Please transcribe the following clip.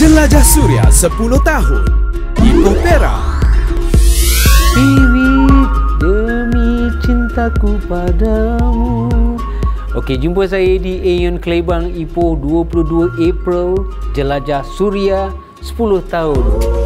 Jelajah Suria 10 tahun. Ibu Pera Vivi demi cintaku padamu. Okey, jumpa saya di Aeon Kelebang Ipoh 22 April Jelajah Suria 10 tahun.